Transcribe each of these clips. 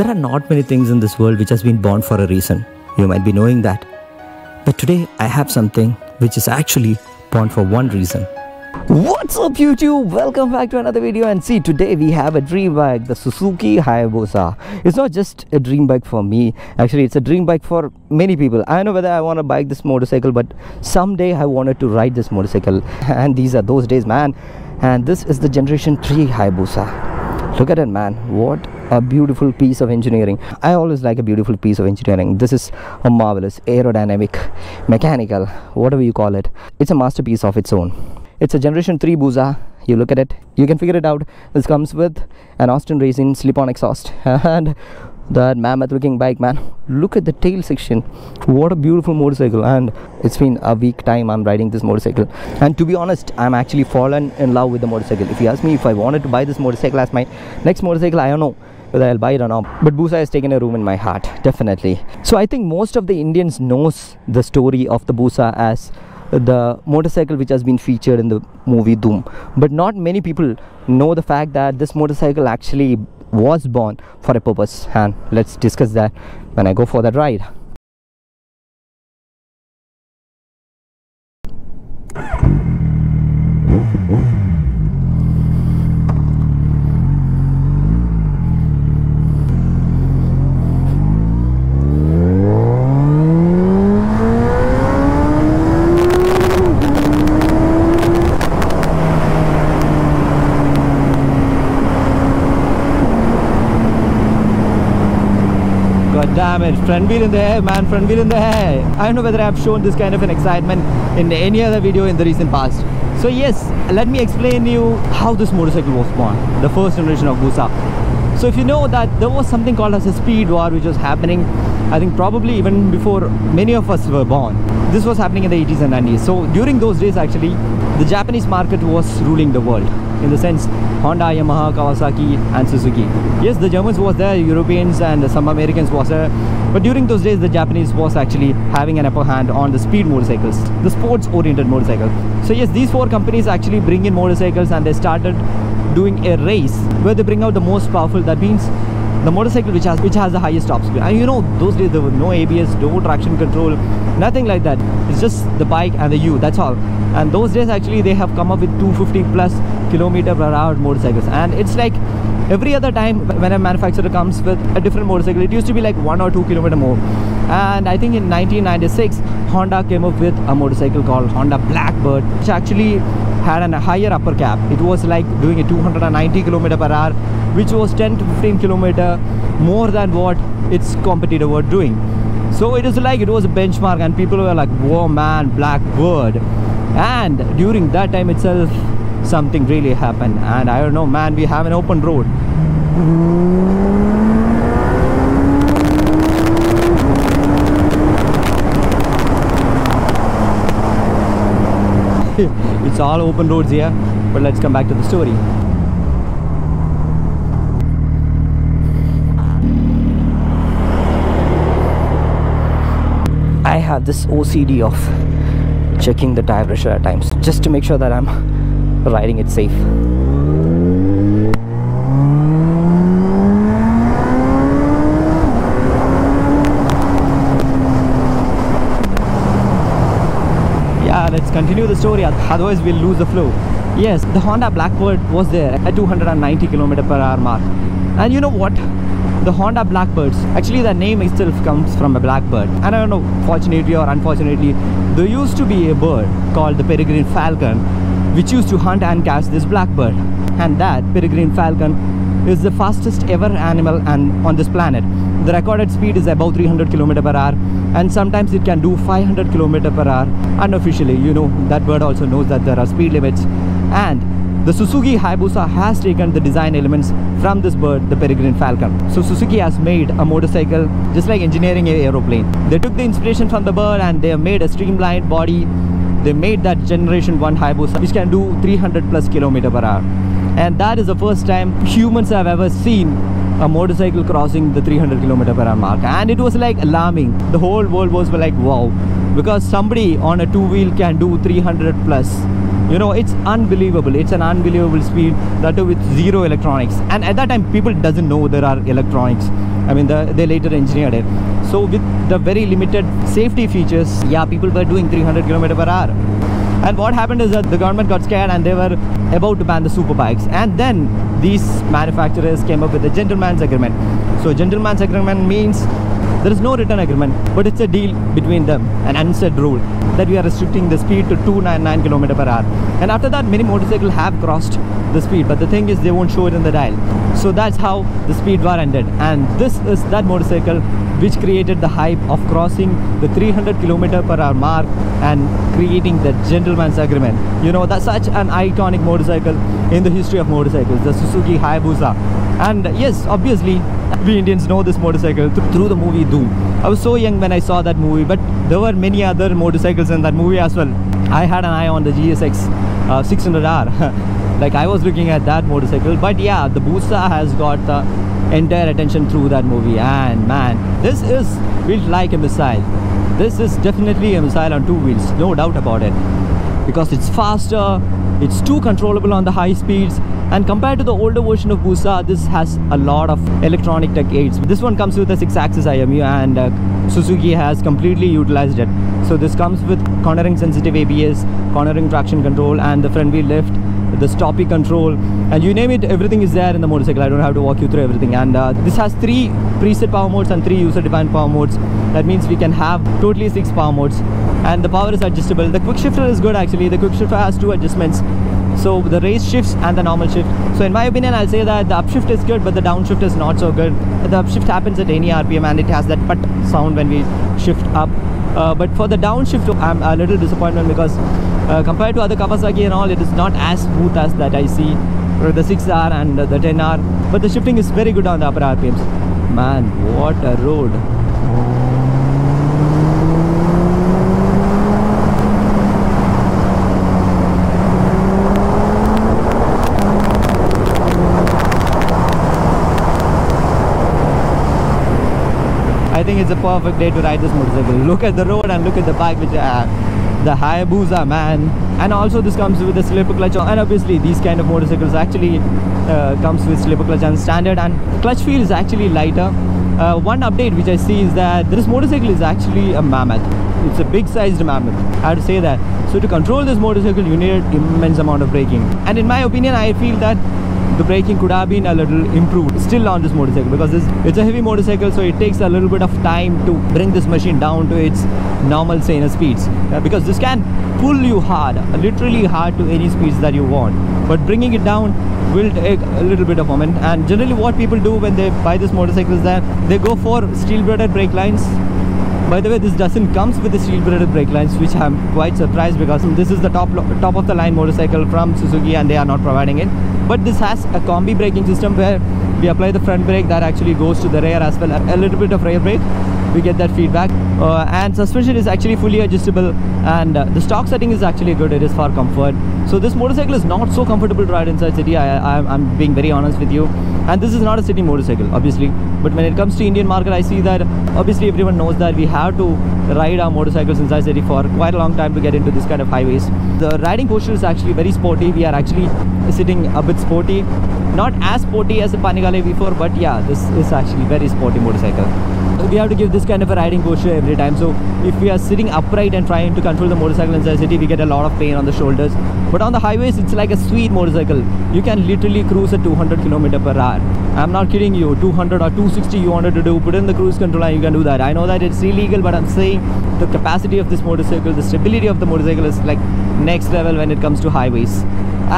There are not many things in this world which has been born for a reason. You might be knowing that. But today I have something which is actually born for one reason. What's up YouTube? Welcome back to another video and see today we have a dream bike, the Suzuki Hayabusa. It's not just a dream bike for me, actually it's a dream bike for many people. I don't know whether I want to bike this motorcycle but someday I wanted to ride this motorcycle and these are those days man. And this is the generation 3 Hayabusa look at it man what a beautiful piece of engineering. I always like a beautiful piece of engineering. This is a marvelous aerodynamic mechanical whatever you call it. It's a masterpiece of its own. It's a generation 3 busa you look at it. You can figure it out. This comes with an austin racing slip-on exhaust and that mammoth looking bike man. Look at the tail section. What a beautiful motorcycle. And it's been a week time i'm riding this motorcycle. And to be honest i'm actually fallen in love with the motorcycle. If you ask me if i wanted to buy this motorcycle as my next motorcycle i don't know whether I'll buy it or not. But Busa has taken a room in my heart, definitely. So I think most of the Indians knows the story of the Busa as the motorcycle which has been featured in the movie Dhoom. But not many people know the fact that this motorcycle actually was born for a purpose and let's discuss that when I go for that ride. God damn it, front wheel in the air, man, front wheel in the air. I don't know whether I've shown this kind of an excitement in any other video in the recent past. So yes, let me explain to you how this motorcycle was born, the first generation of Busa. So if you know that there was something called as a speed war which was happening, I think probably even before many of us were born. This was happening in the 80s and 90s. So during those days actually, the Japanese market was ruling the world in the sense Honda, Yamaha, Kawasaki and Suzuki. Yes, the Germans was there, Europeans and some Americans was there. But during those days, the Japanese was actually having an upper hand on the speed motorcycles, the sports-oriented motorcycle. So yes, these four companies actually bring in motorcycles and they started doing a race where they bring out the most powerful. That means the motorcycle which has which has the highest top speed and you know those days there were no abs no traction control nothing like that it's just the bike and the u that's all and those days actually they have come up with 250 plus kilometer per hour motorcycles. And it's like every other time when a manufacturer comes with a different motorcycle it used to be like one or two kilometer more. And i think in 1996 honda came up with a motorcycle called honda blackbird which actually had a higher upper cap. It was like doing a 290 kilometer per hour which was 10 to 15 kilometer more than what its competitor were doing. So it was like it was a benchmark and people were like whoa man blackbird and during that time itself something really happened. And i don't know man we have an open road. It's all open roads here but let's come back to the story. I have this OCD of checking the tire pressure at times just to make sure that I'm riding it safe. Yeah, let's continue the story otherwise we'll lose the flow. Yes, the Honda Blackbird was there at 290 km per hour mark. And you know what? The Honda Blackbirds actually the name itself comes from a blackbird. And I don't know fortunately or unfortunately there used to be a bird called the peregrine falcon which used to hunt and catch this blackbird. And that peregrine falcon is the fastest ever animal and on this planet. The recorded speed is about 300 km per hour and sometimes it can do 500 km per hour. Unofficially you know that bird also knows that there are speed limits. And the Suzuki Hayabusa has taken the design elements from this bird, the peregrine falcon. So Suzuki has made a motorcycle just like engineering an aeroplane. They took the inspiration from the bird and they have made a streamlined body. They made that generation 1 Hayabusa which can do 300 plus kilometer per hour. And that is the first time humans have ever seen a motorcycle crossing the 300 kilometer per hour mark and it was like alarming the whole world was like wow because somebody on a two wheel can do 300 plus you know it's unbelievable it's an unbelievable speed that too with zero electronics and at that time people doesn't know there are electronics I mean, the, they later engineered it. So with the very limited safety features, yeah, people were doing 300 km per hour. And what happened is that the government got scared and they were about to ban the super bikes. And then these manufacturers came up with a gentleman's agreement. So gentleman's agreement means there is no written agreement, but it's a deal between them, an unsaid rule that we are restricting the speed to 299 km per hour. And after that, many motorcycles have crossed the speed, but the thing is they won't show it in the dial. So that's how the speed war ended. And this is that motorcycle which created the hype of crossing the 300 km per hour mark and creating the gentleman's agreement. You know, that's such an iconic motorcycle in the history of motorcycles, the Suzuki Hayabusa. And yes, obviously, we Indians know this motorcycle th through the movie Dhoom. I was so young when I saw that movie, but there were many other motorcycles in that movie as well. I had an eye on the GSX uh, 600R. like I was looking at that motorcycle, but yeah, the Busa has got the entire attention through that movie. And man, this is built like a missile. This is definitely a missile on two wheels, no doubt about it. Because it's faster, it's too controllable on the high speeds, and compared to the older version of Busa this has a lot of electronic tech aids. This one comes with a 6-axis IMU and uh, Suzuki has completely utilized it. So this comes with cornering sensitive ABS cornering traction control and the front wheel lift the stoppie control and you name it everything is there in the motorcycle. I don't have to walk you through everything. And uh, this has three preset power modes and three user defined power modes. That means we can have totally six power modes. And the power is adjustable. The quick shifter is good actually. The quick shifter has two adjustments. So the race shifts and the normal shift. So in my opinion i'll say that the upshift is good but the downshift is not so good. The upshift happens at any rpm and it has that but sound when we shift up. Uh, but for the downshift i'm a little disappointed because uh, compared to other kawasaki and all it is not as smooth as that i see for the 6r and the 10r but the shifting is very good on the upper rpms man what a road I think it's a perfect day to ride this motorcycle. Look at the road and look at the bike which I have. The Hayabusa man. And also this comes with a slipper clutch and obviously these kind of motorcycles actually uh, comes with slipper clutch and standard and clutch feel is actually lighter. Uh, one update which I see is that this motorcycle is actually a mammoth. It's a big sized mammoth. I have to say that. So to control this motorcycle you need immense amount of braking. And in my opinion I feel that the braking could have been a little improved. Still on this motorcycle because this it's a heavy motorcycle so it takes a little bit of time to bring this machine down to its normal saner speeds. Uh, because this can pull you hard literally hard to any speeds that you want. But bringing it down will take a little bit of moment. And generally what people do when they buy this motorcycle is that they go for steel braided brake lines. By the way this doesn't comes with the steel braided brake lines which i'm quite surprised because this is the top top of the line motorcycle from suzuki and they are not providing it but this has a combi braking system where we apply the front brake that actually goes to the rear as well a little bit of rear brake. We get that feedback. Uh, and suspension is actually fully adjustable and uh, the stock setting is actually good. It is for comfort. So this motorcycle is not so comfortable to ride inside city. I, I, I'm being very honest with you. And this is not a city motorcycle obviously but when it comes to Indian market I see that obviously everyone knows that we have to ride our motorcycles inside city for quite a long time to get into this kind of highways. The riding posture is actually very sporty. We are actually sitting a bit sporty. Not as sporty as the Panigale V4 but yeah this is actually very sporty motorcycle we have to give this kind of a riding posture every time. So if we are sitting upright and trying to control the motorcycle inside city we get a lot of pain on the shoulders. But on the highways it's like a sweet motorcycle. You can literally cruise at 200 km per hour. I'm not kidding you. 200 or 260 you wanted to do put in the cruise control and you can do that. I know that it's illegal but i'm saying the capacity of this motorcycle the stability of the motorcycle is like next level when it comes to highways.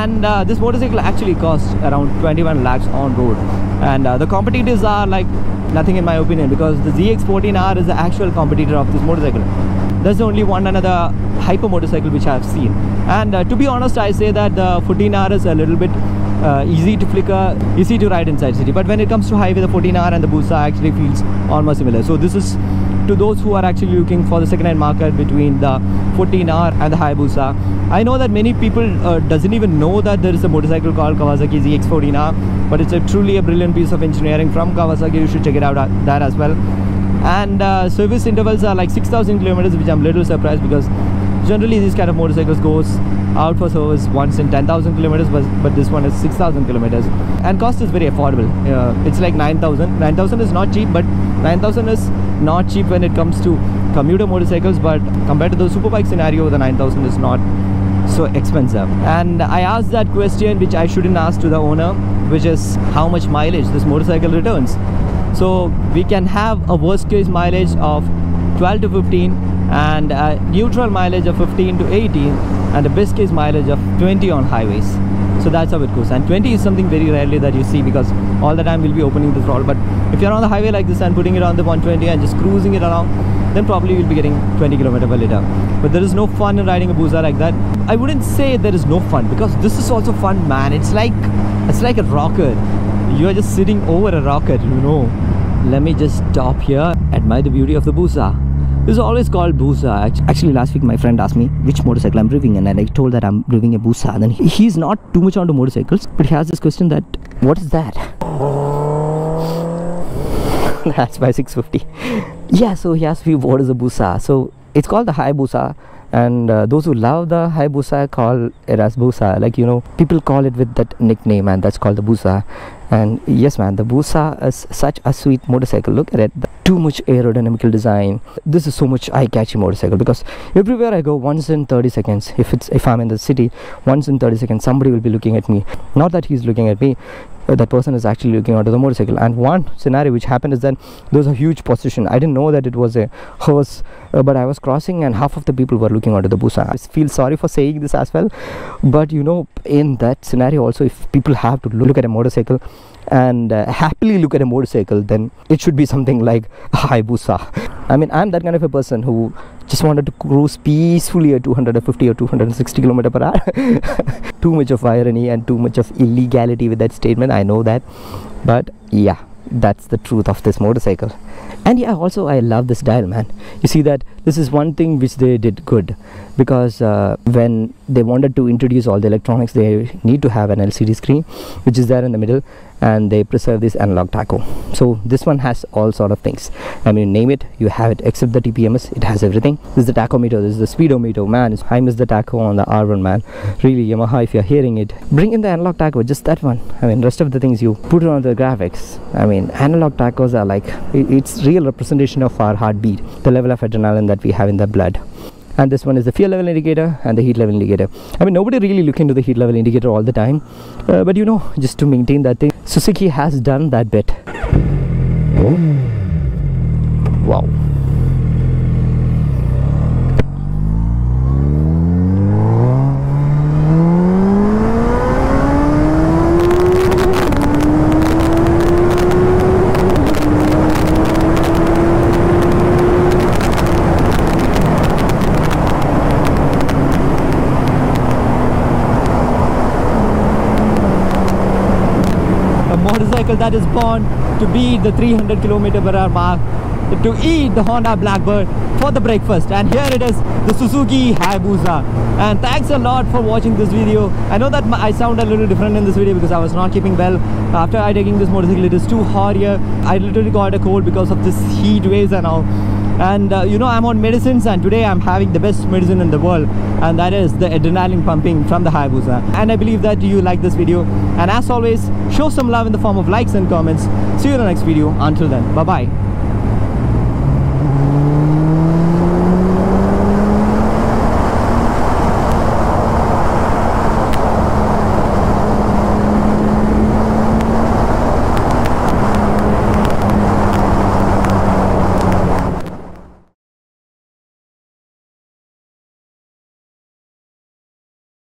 And uh, this motorcycle actually costs around 21 lakhs on road and uh, the competitors are like nothing in my opinion because the ZX14R is the actual competitor of this motorcycle. There's only one another hyper motorcycle which I've seen. And uh, to be honest I say that the 14R is a little bit uh, easy to flicker easy to ride inside city. But when it comes to highway the 14R and the Busa actually feels almost similar. So this is to those who are actually looking for the second-hand market between the 14R and the Hayabusa. I know that many people uh, doesn't even know that there is a motorcycle called Kawasaki ZX14R, but it's a truly a brilliant piece of engineering from Kawasaki. You should check it out uh, that as well. And uh, service intervals are like 6,000 kilometers, which I'm a little surprised because generally these kind of motorcycles goes out for service once in 10,000 kilometers but, but this one is 6,000 kilometers. And cost is very affordable. Uh, it's like 9,000 9,000 is not cheap but 9,000 is not cheap when it comes to commuter motorcycles but compared to the superbike scenario the 9,000 is not so expensive. And I asked that question which I shouldn't ask to the owner which is how much mileage this motorcycle returns. So we can have a worst case mileage of 12 to 15 and a neutral mileage of 15 to 18 and a best case mileage of 20 on highways. So that's how it goes. And 20 is something very rarely that you see because all the time we'll be opening the throttle but if you're on the highway like this and putting it on the 120 and just cruising it along then probably you'll be getting 20 km per liter but there is no fun in riding a Busa like that. I wouldn't say there is no fun because this is also fun man. It's like it's like a rocket. You are just sitting over a rocket you know. Let me just stop here. Admire the beauty of the Busa is always called Busa. Actually, last week my friend asked me which motorcycle I'm driving, and I told that I'm driving a Busa. And then he's not too much onto motorcycles, but he has this question that what is that? That's by 650. Yeah, so he asked me what is a Busa. So it's called the Hayabusa and uh, those who love the Hayabusa call it as Busa like you know people call it with that nickname and that's called the Busa and yes man the Busa is such a sweet motorcycle. Look at it. Too much aerodynamical design. This is so much eye-catchy motorcycle because everywhere I go once in 30 seconds if it's if I'm in the city once in 30 seconds somebody will be looking at me. Not that he's looking at me that person is actually looking onto the motorcycle. And one scenario which happened is that there was a huge position. I didn't know that it was a horse uh, but i was crossing and half of the people were looking onto the busa i feel sorry for saying this as well but you know in that scenario also if people have to look at a motorcycle and uh, happily look at a motorcycle then it should be something like Hayabusa. I mean I'm that kind of a person who just wanted to cruise peacefully at 250 or 260 kilometer per hour. Too much of irony and too much of illegality with that statement I know that. But yeah that's the truth of this motorcycle. And yeah also i love this dial man. You see that this is one thing which they did good because uh, when they wanted to introduce all the electronics they need to have an lcd screen which is there in the middle and they preserve this analog tacho so this one has all sort of things. I mean name it you have it except the tpms it has everything. This is the tachometer this is the speedometer. Man i miss the tacho on the r1 man. Really yamaha if you're hearing it bring in the analog tacho just that one. I mean rest of the things you put on the graphics. I mean analog tachos are like it's real representation of our heartbeat the level of adrenaline that we have in the blood and this one is the fuel level indicator and the heat level indicator. I mean nobody really look into the heat level indicator all the time. Uh, but you know just to maintain that thing suzuki has done that bit. Wow motorcycle that is born to beat the 300 kilometer per hour mark to eat the Honda Blackbird for the breakfast. And here it is the Suzuki Hayabusa. And thanks a lot for watching this video. I know that I sound a little different in this video because I was not keeping well after I taking this motorcycle. It is too hot here. I literally got a cold because of this heat waves and all and uh, you know i'm on medicines and today i'm having the best medicine in the world. And that is the adrenaline pumping from the Hayabusa and i believe that you like this video. And as always show some love in the form of likes and comments. See you in the next video. Until then bye bye